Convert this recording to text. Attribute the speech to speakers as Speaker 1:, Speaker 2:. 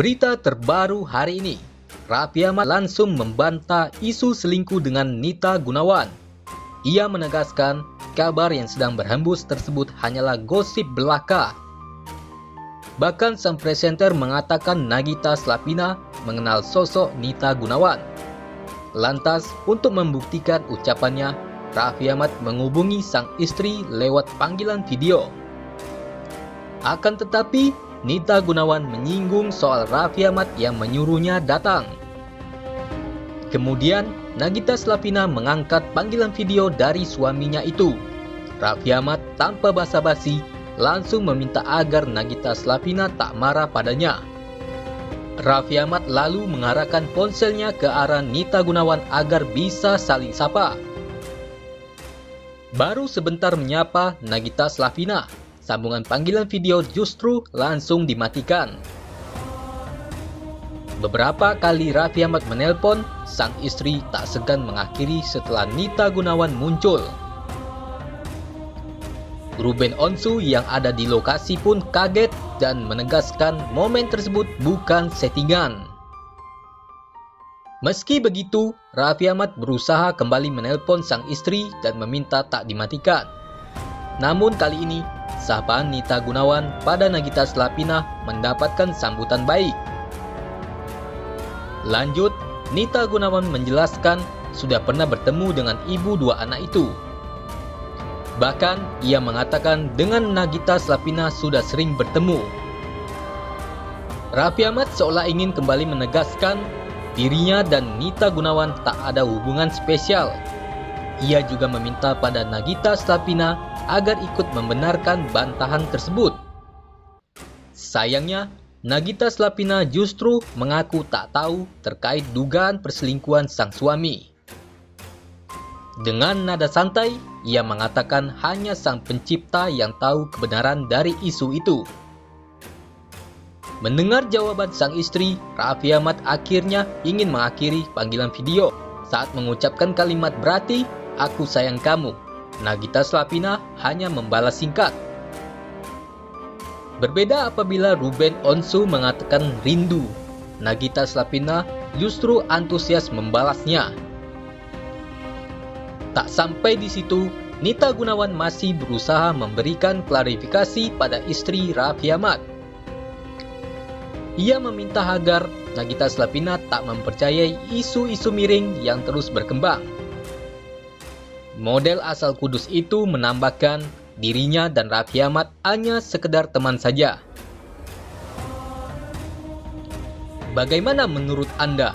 Speaker 1: Berita terbaru hari ini, Raffi Ahmad langsung membantah isu selingkuh dengan Nita Gunawan. Ia menegaskan kabar yang sedang berhembus tersebut hanyalah gosip belaka. Bahkan sang presenter mengatakan Nagita Slavina mengenal sosok Nita Gunawan. Lantas, untuk membuktikan ucapannya, Raffi Ahmad menghubungi sang istri lewat panggilan video. Akan tetapi, Nita Gunawan menyinggung soal Raffi Ahmad yang menyuruhnya datang. Kemudian, Nagita Slavina mengangkat panggilan video dari suaminya itu. Raffi Ahmad tanpa basa-basi langsung meminta agar Nagita Slavina tak marah padanya. Raffi Ahmad lalu mengarahkan ponselnya ke arah Nita Gunawan agar bisa saling sapa. Baru sebentar menyapa Nagita Slavina, sambungan panggilan video justru langsung dimatikan. Beberapa kali Raffi Ahmad menelpon, sang istri tak segan mengakhiri setelah Nita Gunawan muncul. Ruben Onsu yang ada di lokasi pun kaget dan menegaskan momen tersebut bukan settingan. Meski begitu, Raffi Ahmad berusaha kembali menelpon sang istri dan meminta tak dimatikan. Namun kali ini, sapaan Nita Gunawan pada Nagita Slavina mendapatkan sambutan baik. Lanjut, Nita Gunawan menjelaskan sudah pernah bertemu dengan ibu dua anak itu. Bahkan, ia mengatakan dengan Nagita Slavina sudah sering bertemu. Raffi Ahmad seolah ingin kembali menegaskan dirinya dan Nita Gunawan tak ada hubungan spesial. Ia juga meminta pada Nagita Slavina agar ikut membenarkan bantahan tersebut. Sayangnya, Nagita Slavina justru mengaku tak tahu terkait dugaan perselingkuhan sang suami. Dengan nada santai, ia mengatakan hanya sang pencipta yang tahu kebenaran dari isu itu. Mendengar jawaban sang istri, Raffi Ahmad akhirnya ingin mengakhiri panggilan video saat mengucapkan kalimat berarti aku sayang kamu. Nagita Slavina hanya membalas singkat. Berbeda apabila Ruben Onsu mengatakan rindu. Nagita Slavina justru antusias membalasnya. Tak sampai di situ, Nita Gunawan masih berusaha memberikan klarifikasi pada istri Raffi Ahmad. Ia meminta agar Nagita Slavina tak mempercayai isu-isu miring yang terus berkembang. Model asal Kudus itu menambahkan dirinya dan Raffi Ahmad hanya sekedar teman saja. Bagaimana menurut Anda?